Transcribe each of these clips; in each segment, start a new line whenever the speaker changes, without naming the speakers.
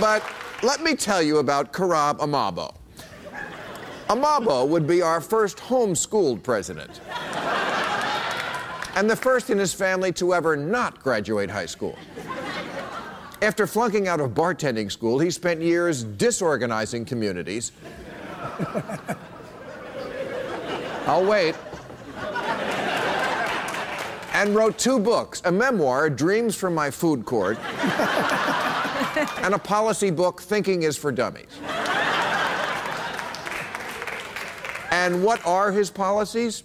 But let me tell you about Karab Amabo. Amabo would be our first homeschooled president. And the first in his family to ever not graduate high school. After flunking out of bartending school, he spent years disorganizing communities. I'll wait. And wrote two books a memoir, Dreams from My Food Court, and a policy book, Thinking is for Dummies. And what are his policies?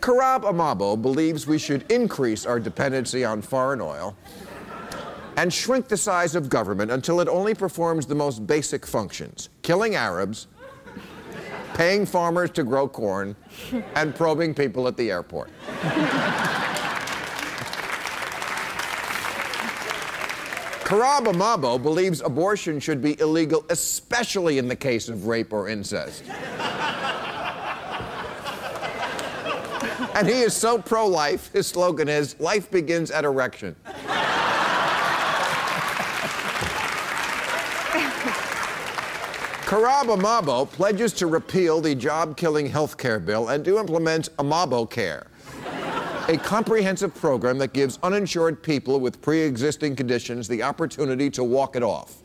Karab Amabo believes we should increase our dependency on foreign oil and shrink the size of government until it only performs the most basic functions killing Arabs, paying farmers to grow corn, and probing people at the airport. Karab Amabo believes abortion should be illegal, especially in the case of rape or incest. and he is so pro life, his slogan is life begins at erection. Karab Amabo pledges to repeal the job killing health care bill and to implement Amabo Care a comprehensive program that gives uninsured people with pre existing conditions the opportunity to walk it off.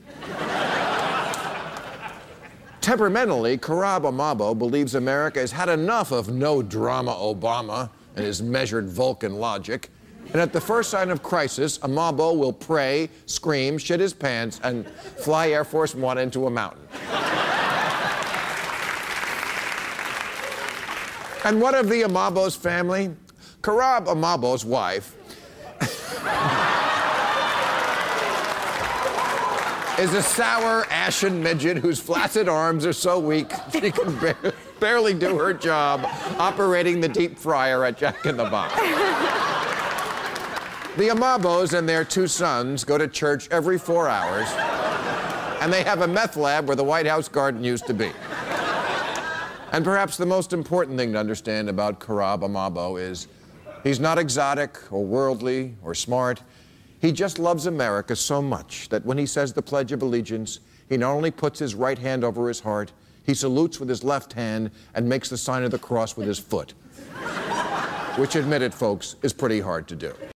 Temperamentally, Karab Amabo believes America has had enough of no drama Obama and his measured Vulcan logic. And at the first sign of crisis, Amabo will pray, scream, shit his pants, and fly Air Force One into a mountain. and what of the Amabo's family? Karab Amabo's wife is a sour, ashen midget whose flaccid arms are so weak she can ba barely do her job operating the deep fryer at Jack in the Box. the Amabos and their two sons go to church every four hours, and they have a meth lab where the White House garden used to be. And perhaps the most important thing to understand about Karab Amabo is He's not exotic or worldly or smart. He just loves America so much that when he says the Pledge of Allegiance, he not only puts his right hand over his heart, he salutes with his left hand and makes the sign of the cross with his foot. Which, admit it, folks, is pretty hard to do.